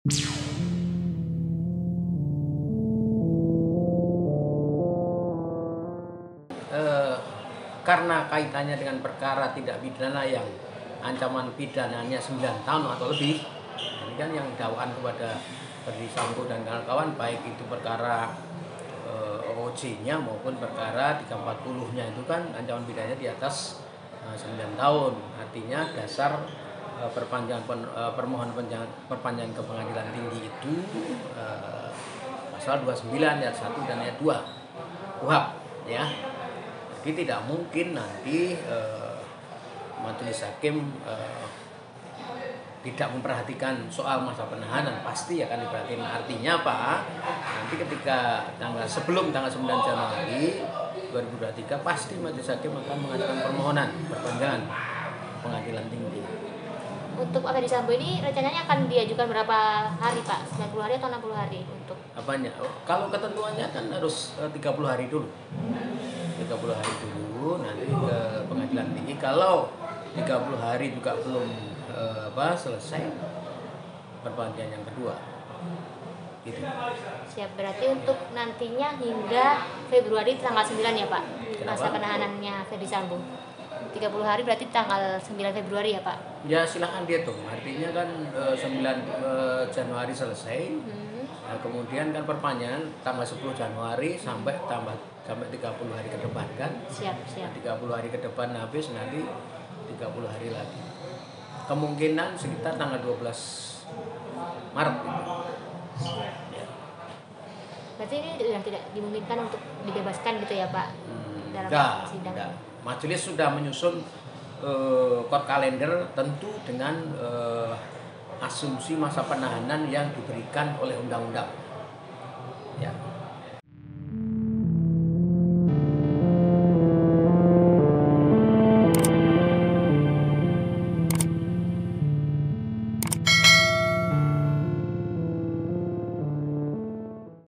Eh, karena kaitannya dengan perkara tidak pidana yang ancaman pidananya 9 tahun atau lebih ini kan yang dakwaan kepada Ferdi Sambo dan kawan-kawan baik itu perkara eh, OJ-nya maupun perkara 340-nya itu kan ancaman pidananya di atas eh, 9 tahun. Artinya dasar eh, perpanjangan pen- eh, permohonan penjang- perpanjangan ke pengadilan tinggi itu eh, pasal 29 ayat 1 dan ayat 2 UHAP ya. Jadi tidak mungkin nanti eh, majelis hakim eh, tidak memperhatikan soal masa penahanan. Pasti akan diperhatikan artinya apa? Nanti ketika tanggal sebelum tanggal 9 Januari 2023 pasti majelis hakim akan mengajukan permohonan perpanjangan pengadilan tinggi Untuk Ferdi Sambo ini rencananya akan diajukan berapa hari Pak? 90 hari atau 60 hari untuk? Apanya? Oh, kalau ketentuannya kan harus eh, 30 hari dulu. 30 hari dulu nanti ke pengadilan tinggi. Kalau 30 hari juga belum eh, apa selesai perpanjangan yang kedua. Gitu. Siap. Berarti untuk nantinya hingga Februari tanggal 9 ya Pak? Masa penahanannya Ferdi Sambo 30 hari berarti tanggal 9 Februari ya Pak ya silahkan dihitung artinya kan eh, 9 eh, Januari selesai hmm. Nah, kemudian kan perpanjangan tanggal 10 Januari sampai tambah sampai 30 hari ke depan kan siap siap 30 hari ke depan habis nanti 30 hari lagi kemungkinan sekitar tanggal 12 Maret gitu. Ya. berarti ini sudah tidak dimungkinkan untuk dibebaskan gitu ya Pak Hmm, dalam enggak, sidang enggak. Majelis sudah menyusun eh, court kalender tentu dengan eh, asumsi masa penahanan yang diberikan oleh undang-undang. Ya